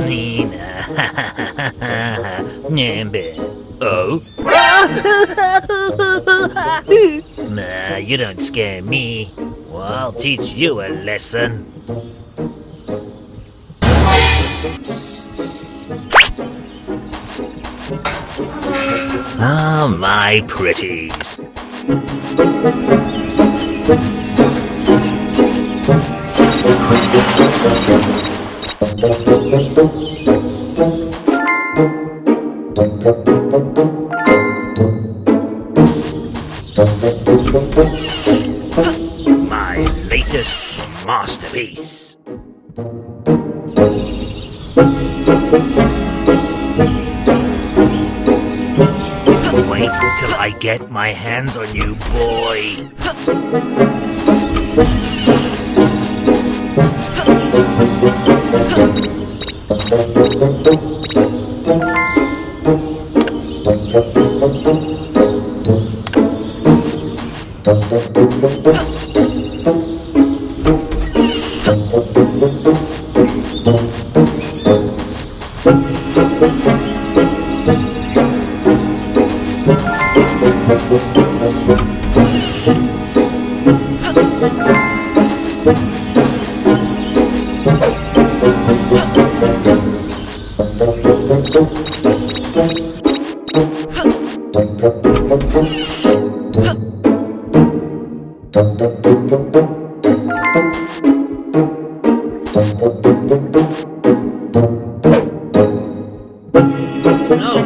Nina. Nimbe. Oh? nah, you don't scare me. Well, I'll teach you a lesson. Ah, my pretties. Wait till I get my hands on you, boy. No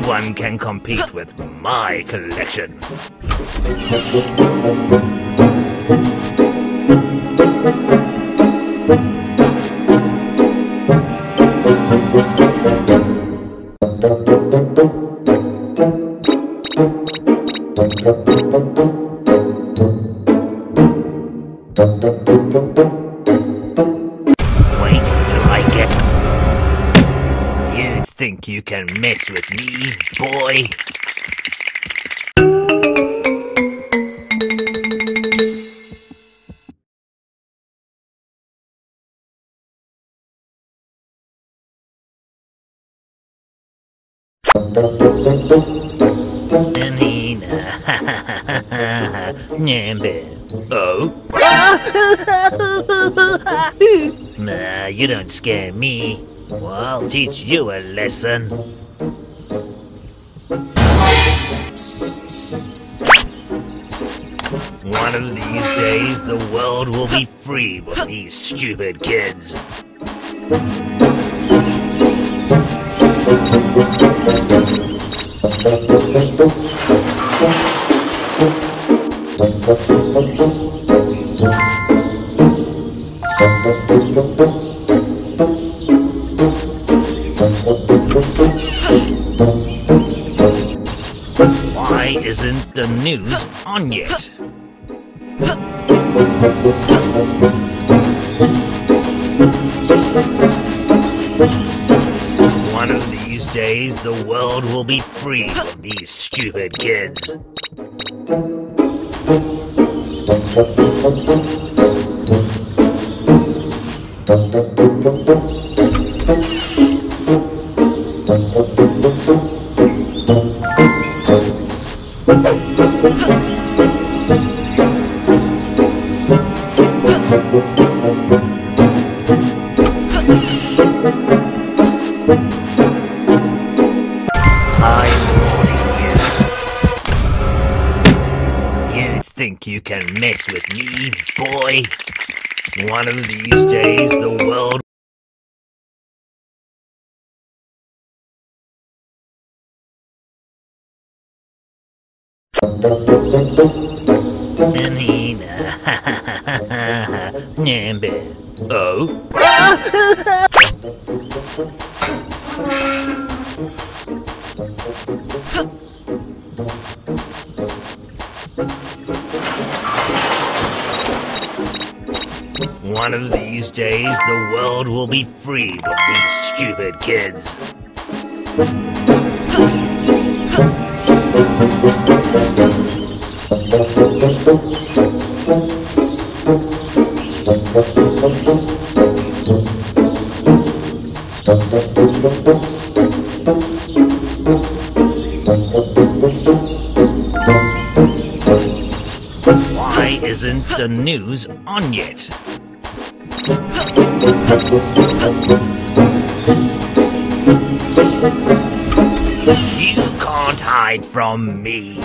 one can compete with my collection. Wait till I get. You think you can mess with me, boy? Nina. Nimbe. Oh? nah, you don't scare me. Well, I'll teach you a lesson. One of these days, the world will be free of these stupid kids. Why isn't the news on yet? days, the world will be free of these stupid kids. I'm think you can mess with me, boy? One of these days, the world. Nina. Oh? One of these days, the world will be free of these stupid kids. Why isn't the news on yet? You can't hide from me.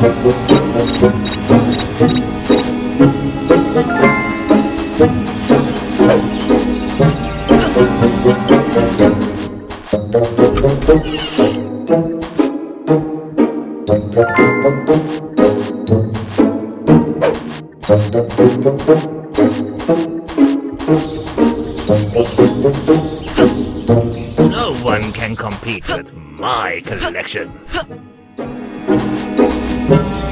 No one can compete with my collection.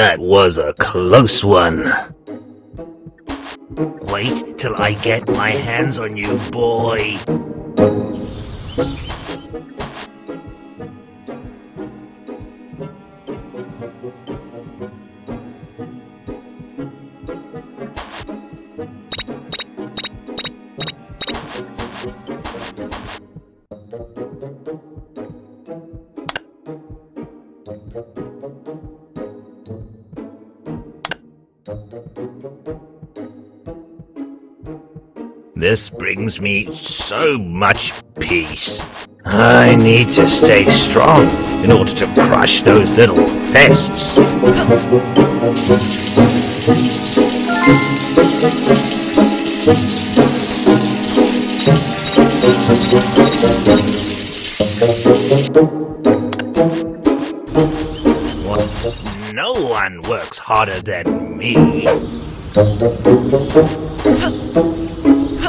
That was a close one. Wait till I get my hands on you, boy. This brings me so much peace. I need to stay strong in order to crush those little pests. No one works harder than me.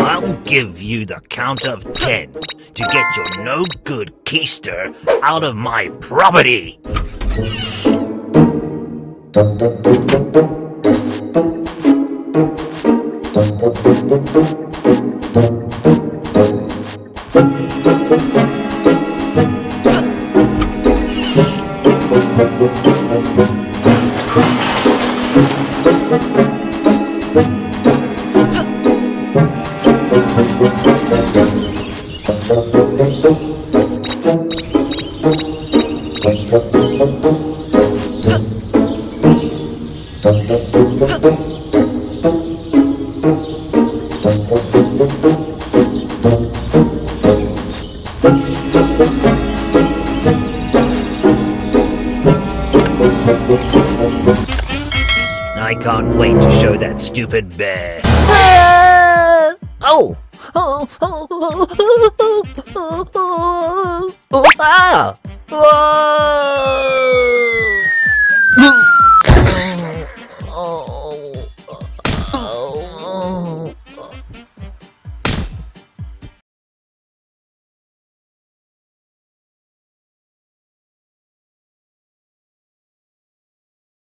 I'll give you the count of ten to get your no good keister out of my property. I can't wait to show that stupid bear. Oh, oh, oh, oh, oh, oh, oh, oh, ah! Whoa!